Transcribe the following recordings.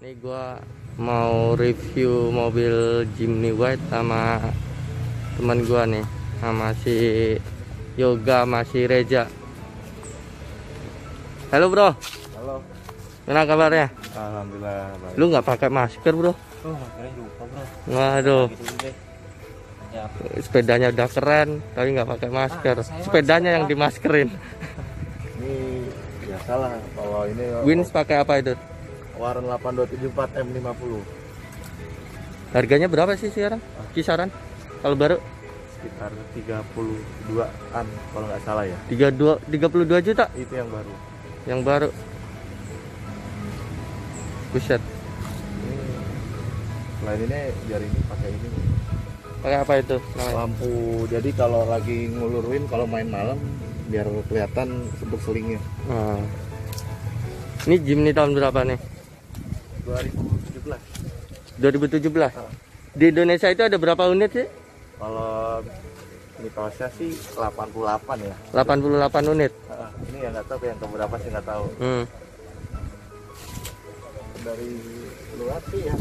Ini gua mau review mobil Jimny White sama teman gua nih, sama si Yoga masih Reja. Halo bro, Halo. gimana kabarnya? Alhamdulillah baik. Lu nggak pakai masker bro? Oh, lupa, Bro. Waduh. Ya, sepedanya udah keren, tapi nggak pakai masker. Sepedanya yang dimaskerin. ini biasalah kalau ini Wins pakai apa itu? Warren 8274 M50 Harganya berapa sih sekarang? Kisaran? Kalau baru sekitar 32-an kalau nggak salah ya. 32 32 juta Itu yang baru. yang baru. Buset. Selain ini biar ini pakai ini Pakai apa itu namanya? lampu. Jadi kalau lagi ngulurin kalau main malam biar kelihatan bentuk selingnya. Oh. Ini Jimny tahun berapa nih? 2017. 2017. Di Indonesia itu ada berapa unit sih? Kalau mitosnya sih 88 ya. 88 unit. Ah, ini yang nggak tahu yang keberapa sih nggak tahu. Hmm. dari luar sih ya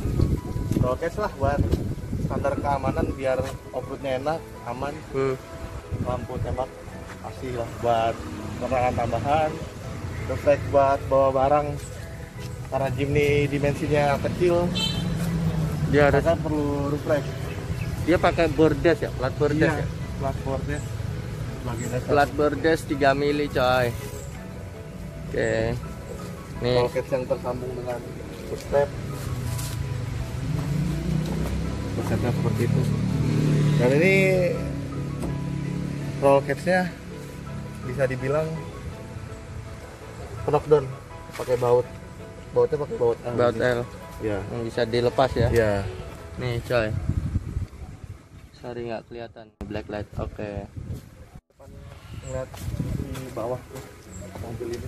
prokes lah buat standar keamanan biar off-roadnya enak aman Hmm. lampu tembak kasih lah buat penerangan tambahan refleks buat bawa barang karena Jimny dimensinya kecil Dia harus maka perlu refleks dia pakai bordes ya, plat bordes ya. plat dasar Plat bordes 3 mili coy. Oke. Nih, prokes yang tersambung dengan step. Konsepnya seperti itu. Dan ini roll cage-nya bisa dibilang knockdown pakai baut bautnya pakai baut L baut. L ya yang bisa dilepas ya. ya Nih coy. Sorry nggak kelihatan. Black light. Oke. ngeliat di bawah tuh mobil ini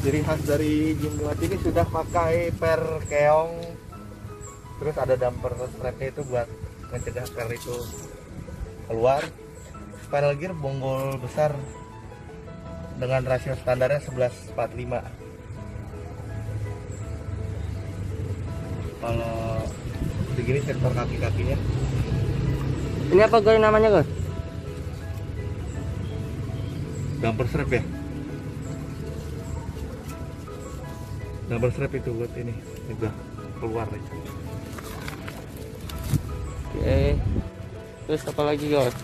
ciri khas dari White ini sudah pakai per keong terus ada damper strapnya itu buat mencegah per itu keluar panel gear bonggol besar dengan rasio standarnya 1145 kalau begini sektor kaki-kakinya Ini apa guys namanya guys? Damper strap ya? Damper strap itu buat ini udah keluar nih Oke. Terus apa lagi guys?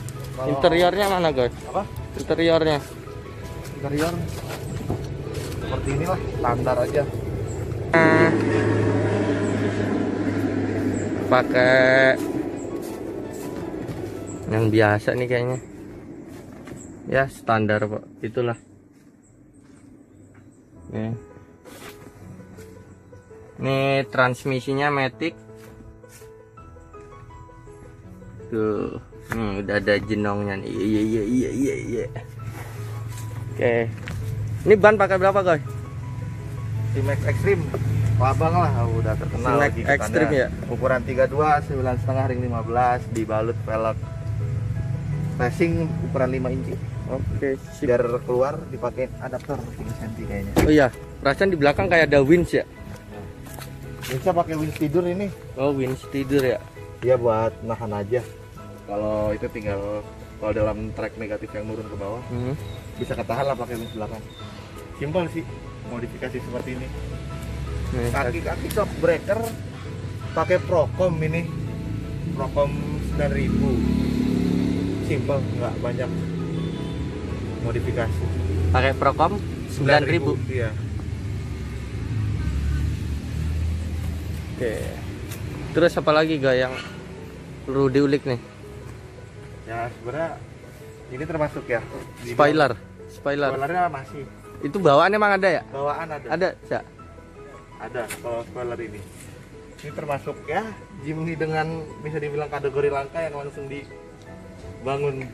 Interiornya mana guys? Apa? Interiornya. Interior. Seperti inilah, standar aja. Pakai yang biasa nih kayaknya. Ya standar pak. Itulah. Nih ini transmisinya matic. Tuh hmm, udah ada jenongnya nih. Iya iya iya iya iya oke ini ban pakai berapa guys T-Max Extreme Abang lah, udah terkenal T-Max gigitannya. Extreme ya? Ukuran 32, 9,5 ring 15 Dibalut velg Racing ukuran 5 inci oke sip. Biar keluar dipakai adaptor 3 cm kayaknya oh iya perasaan di belakang kayak ada winch ya Bisa pakai winch tidur ini Oh, winch tidur ya. Dia buat nahan aja. Kalau itu tinggal kalau dalam track negatif yang turun ke bawah Hmm. bisa ketahan lah pakai belakang. Simpel sih modifikasi seperti ini. Kaki-kaki shock breaker pakai Procom ini. Procom 9000. Simpel, nggak banyak modifikasi. pakai Procom 9000. Iya. Oke. Terus apa lagi ga yang perlu diulik nih? Ya sebenarnya ini termasuk ya. Spoiler. Spoiler. Spoilernya masih Itu bawaan emang ada ya? bawaan ada. Ada, ya. ada kalau spoiler ini ini termasuk ya Jimny dengan bisa dibilang kategori langka yang langsung dibangun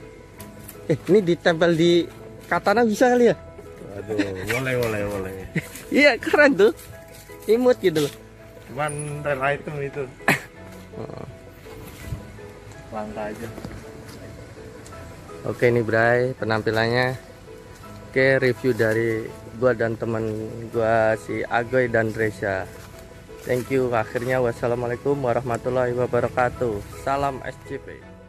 Eh, ini ditempel di katana bisa kali ya? aduh boleh boleh boleh Iya, keren tuh. Imut gitu loh. cuman rel item itu Oh. langka aja Oke nih Bray, penampilannya Oke, review dari gua dan teman gua si Agoy dan Reza. Thank you. Akhirnya wassalamualaikum warahmatullahi wabarakatuh. Salam SCP.